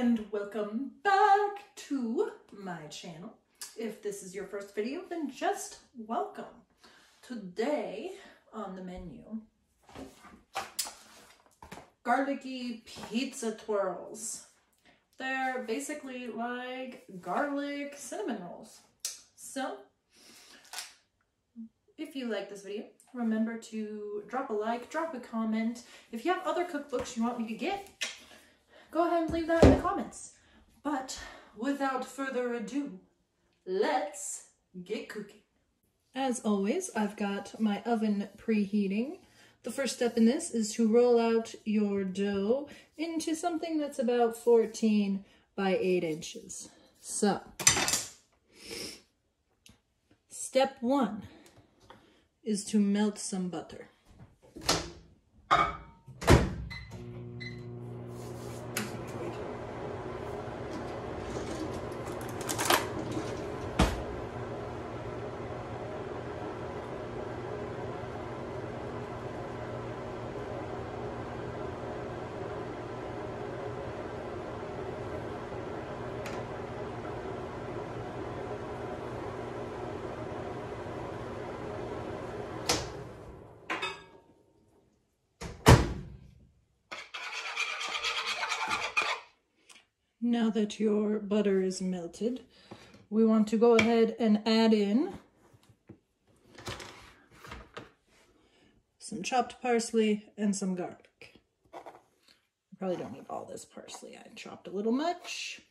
and welcome back to my channel. If this is your first video, then just welcome. Today on the menu, garlicky pizza twirls. They're basically like garlic cinnamon rolls. So, if you like this video, remember to drop a like, drop a comment. If you have other cookbooks you want me to get, go ahead and leave that in the comments. But without further ado, let's get cooking. As always, I've got my oven preheating. The first step in this is to roll out your dough into something that's about 14 by 8 inches. So, step one is to melt some butter. Now that your butter is melted, we want to go ahead and add in some chopped parsley and some garlic. I probably don't need all this parsley. I chopped a little much.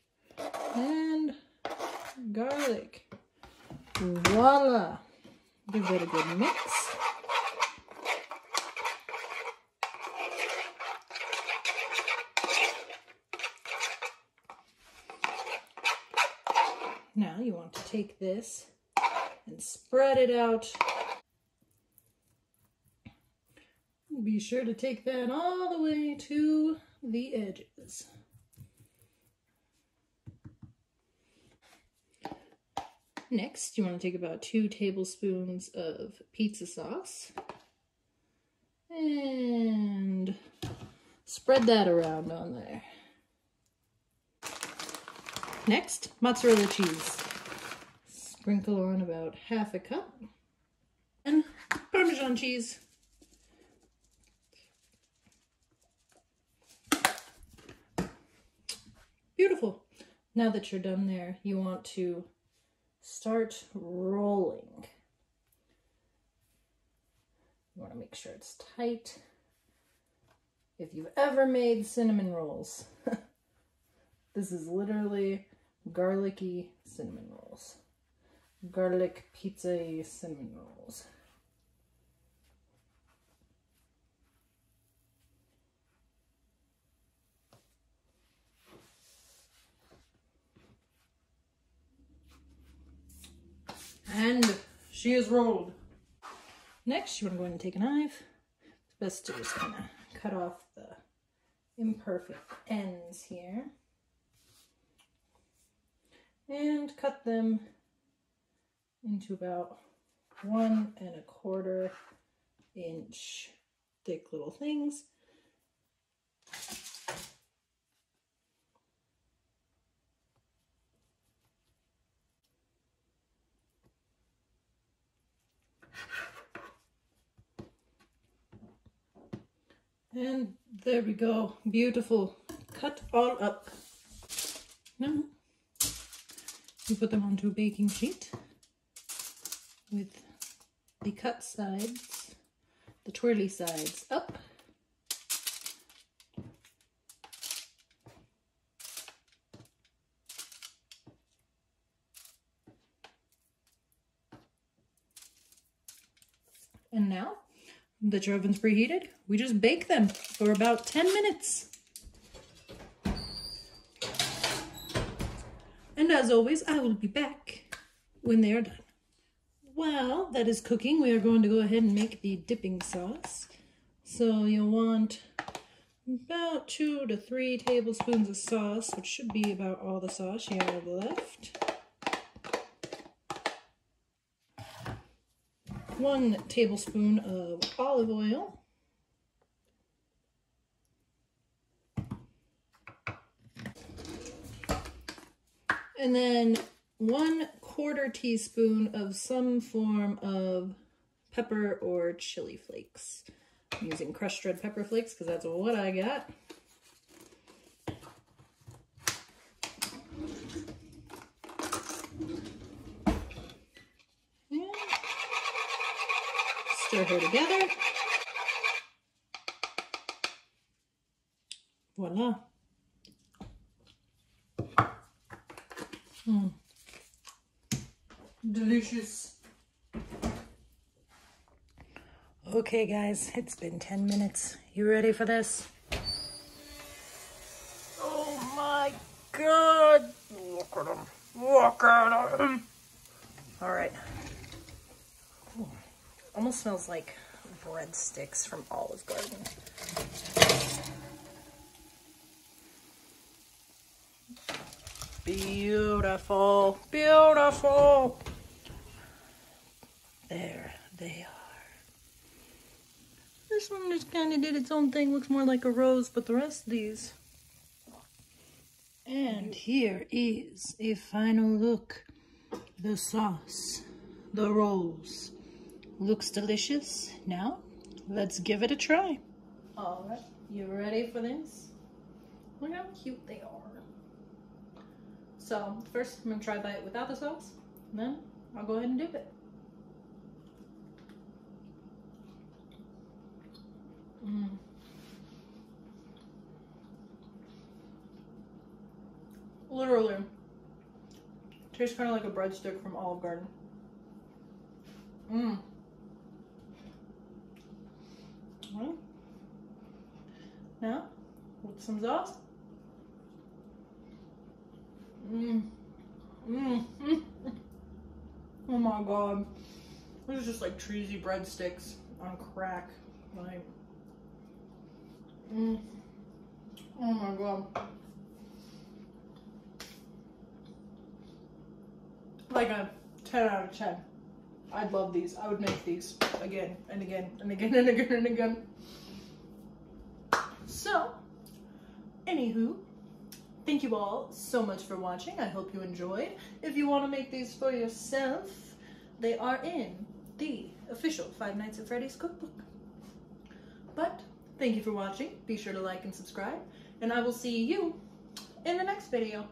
And garlic. Voila! Give that a good mix. Now you want to take this and spread it out. Be sure to take that all the way to the edges. Next, you want to take about two tablespoons of pizza sauce and spread that around on there. Next, mozzarella cheese. Sprinkle on about half a cup. And Parmesan cheese. Beautiful. Now that you're done there, you want to start rolling. You want to make sure it's tight. If you've ever made cinnamon rolls, this is literally garlicky cinnamon rolls. Garlic pizza cinnamon rolls. And she is rolled. Next, you want to go ahead and take a knife. It's best to just kind of cut off the imperfect ends here and cut them into about one and a quarter inch thick little things. And there we go. Beautiful. Cut all up. Now, you put them onto a baking sheet with the cut sides, the twirly sides up. And now that your oven's preheated, we just bake them for about 10 minutes. And as always, I will be back when they are done. While that is cooking, we are going to go ahead and make the dipping sauce. So you'll want about two to three tablespoons of sauce, which should be about all the sauce you have left. One tablespoon of olive oil. And then one quarter teaspoon of some form of pepper or chili flakes. I'm using crushed red pepper flakes because that's what I got. Stir her together. Voila. Mm. Delicious. Okay, guys, it's been 10 minutes. You ready for this? Oh my god! Look at him. Look at him. All right. Ooh. Almost smells like breadsticks from Olive Garden. Beautiful, beautiful. There they are. This one just kind of did its own thing. Looks more like a rose, but the rest of these. And here is a final look. The sauce, the rolls. Looks delicious. Now, let's give it a try. All right, you ready for this? Look how cute they are. So first I'm gonna try it without the sauce, and then I'll go ahead and dip it. Mm. Literally, tastes kind of like a breadstick from Olive Garden. Mmm. Well, now with some sauce. Mm. Mm. oh my god. This is just like cheesy breadsticks on crack. Like, mm. oh my god. Like a 10 out of 10. I'd love these. I would make these again and again and again and again and again. So, anywho, Thank you all so much for watching. I hope you enjoyed. If you want to make these for yourself, they are in the official Five Nights at Freddy's cookbook. But thank you for watching. Be sure to like and subscribe, and I will see you in the next video.